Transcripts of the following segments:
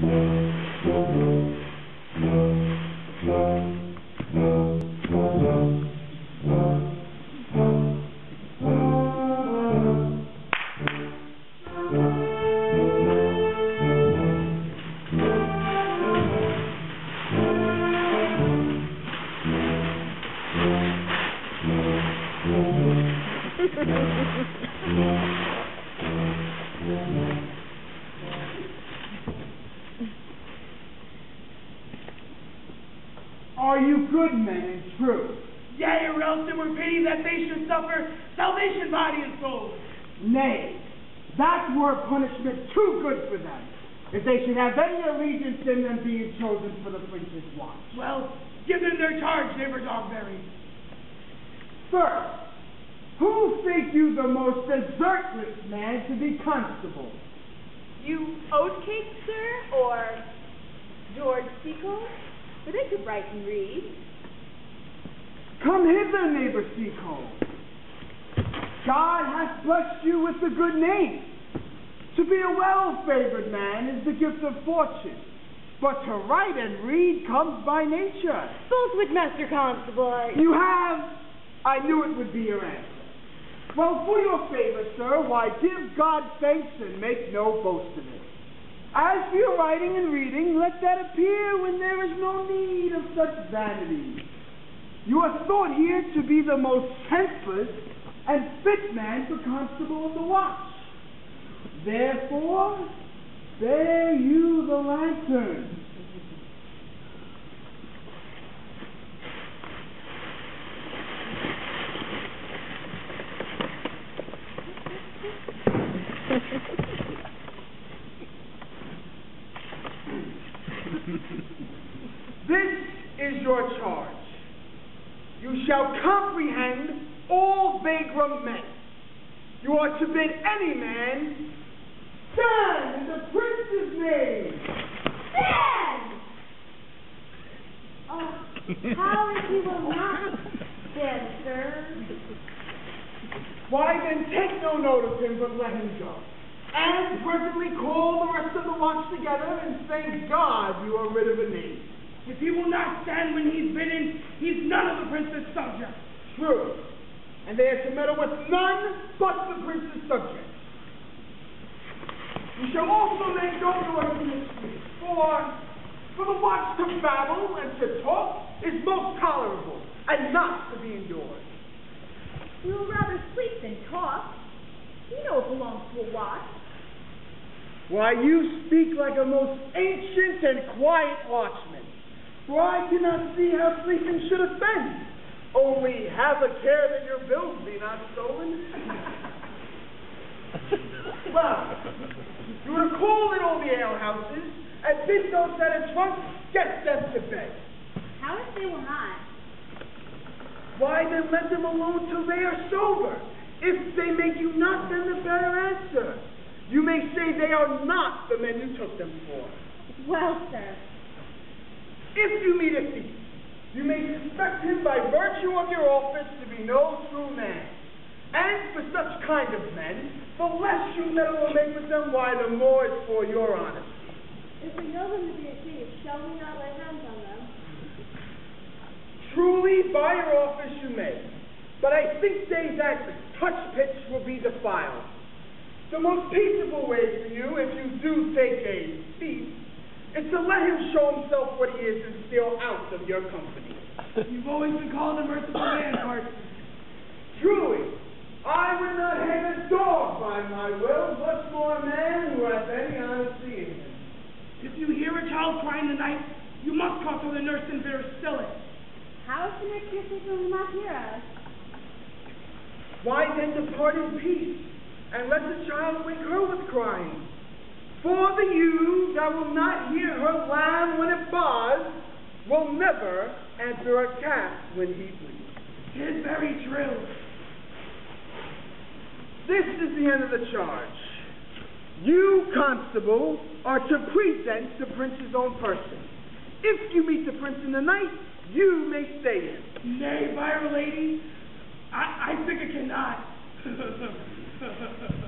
Thank you. Are you good men and true? Yea, or else it were pity that they should suffer salvation body and soul. Nay, that were punishment too good for them, if they should have any allegiance in them being chosen for the prince's watch. Well, give them their charge, neighbor Dogberry. First, who think you the most desertless man to be constable? Hugh Oatcake, sir, or George Seacole? For they could write and read. Come hither, neighbor Seacole. God hath blessed you with a good name. To be a well-favored man is the gift of fortune, but to write and read comes by nature. Both with Master Constable. You have, I knew it would be your answer. Well, for your favor, sir, why give God thanks and make no boast of it. As for your writing and reading, let that appear when there is no need of such vanity. You are thought here to be the most senseless and fit man for constable of the watch. Therefore, bear you the lantern. This is your charge. You shall comprehend all vagrant men. You are to bid any man stand in the prince's name. Stand! Oh, how if he will not stand, sir? Why then take no note of him, but let him go. And presently call the rest of the watch together and thank God you are rid of a knave. If he will not stand when he's bidden, he's none of the prince's subjects. True. And they are to meddle with none but the prince's subjects. You shall also then go to us in the street, for for the watch to babble and to talk is most tolerable and not to be endured. We will rather sleep than talk. You know it belongs to a watch. Why, you speak like a most ancient and quiet watchman. For I cannot see how sleeping should offend. Only have a care that your bills be not stolen. well, you are to in all the alehouses and bid those that are drunk get them to bed. How if they will not? Why then let them alone till they are sober. If they make you not, then the better answer. You may say they are not the men you took them for. Well, sir. If you meet a thief, you may suspect him by virtue of your office to be no true man. And for such kind of men, the less you meddle or make with them, why the more is for your honesty. If we know them to be a thief, shall we not lay hands on them? Truly, by your office you may. But I think they that touch pitch will be defiled. The most peaceable way for you, if you do take a thief, is to let him show himself what he is and steal out of your company. You've always been called a merciful man, Parson. Truly, I would not hang a dog by my will, much more a man who hath any honesty in him. If you hear a child cry in the night, you must call to the nurse and bear still it. How if the next caretaker will not hear us? Why then depart in peace, and let the child wake her with crying? For the ewe that will not hear her lamb when it baws, will never answer a calf when he bleats. Tis very true. This is the end of the charge. You, constable, are to present the prince's own person. If you meet the prince in the night, you may stay in. Nay, by our lady, I, I think I cannot.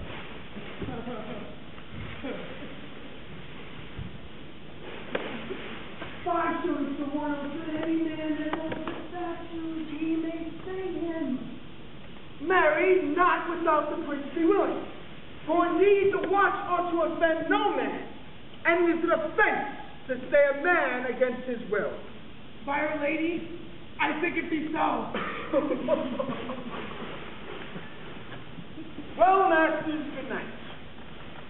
well to any man that holds the statutes, he may say him. Marry not without the prince be willing. For indeed the watch ought to offend no man, and it is an offense to stay a man against his will. By'r lady, I think it be so. well, masters, good night.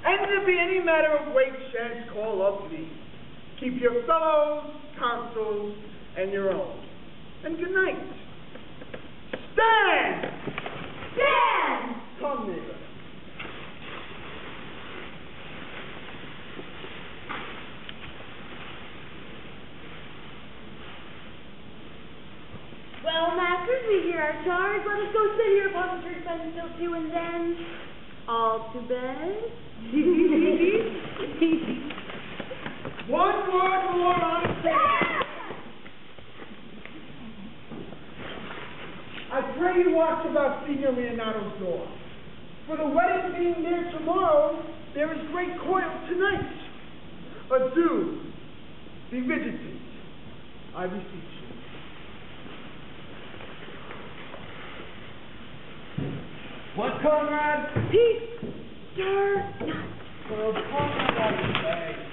And if there be any matter of weight chance, call up me. Keep your fellows, consuls, and your own. And good night. Stand! Stand! Come, neighbor. Well, masters, we hear our charge. Let us go sit here upon the church bench until two, and then all to bed. One word more on I pray you watch about Signior Leonato's door. For the wedding being there tomorrow, there is great coil tonight. Adieu. Be vigilant. I beseech you. What, Conrade? Peace, sir. Well, Conrade, I say.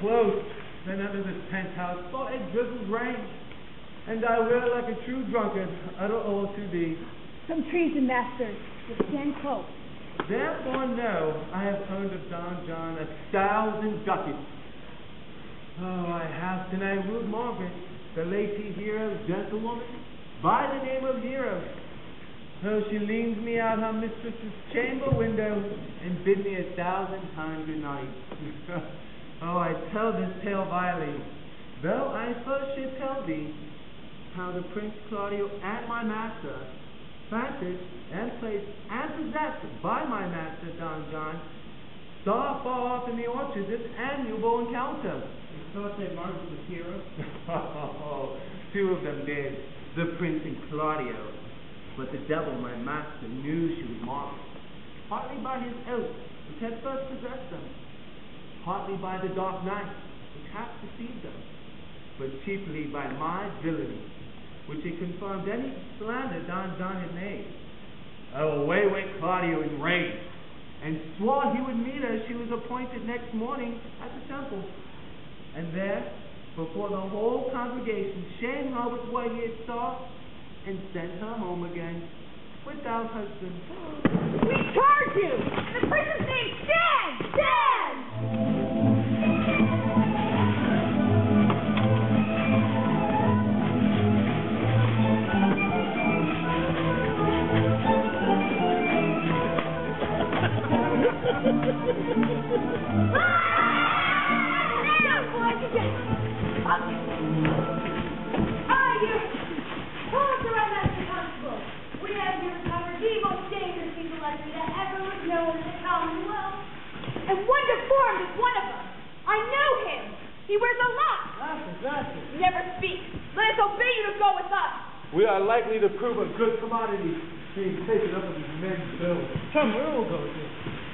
Close, then under this penthouse, for it drizzles rain. And I will, like a true drunkard, utter all to thee. Some treason, master. Stand close. Therefore know, I have earned of Don John a thousand ducats. Oh, I have tonight wooed Margaret, the lady Hero, gentlewoman, by the name of Hero. Oh, she leans me out her mistress's chamber window and bid me a thousand times good night. oh, I tell this tale vilely, though I first should tell thee how the Prince Claudio and my master, planted and placed and possessed by my master Don John, saw far off in the orchard this amiable encounter. Thought that Margaret was Hero? Oh, two of them did, the Prince and Claudio. But the devil, my master, knew she was Margaret, partly by his oath, which had first possessed them, partly by the dark night, which half deceived them, but chiefly by my villainy, which had confirmed any slander Don John had made. Oh, away went Claudio in rage, and swore he would meet her as she was appointed next morning at the temple. And there, before the whole congregation, shamed her with what he had saw, and sent her home again without husband. We charge you! In the prince's name, stand! Stand! Now, boys, again. Up. Ah, We are likely to prove a good commodity being taken up in these men's bills. Come, where we'll go to.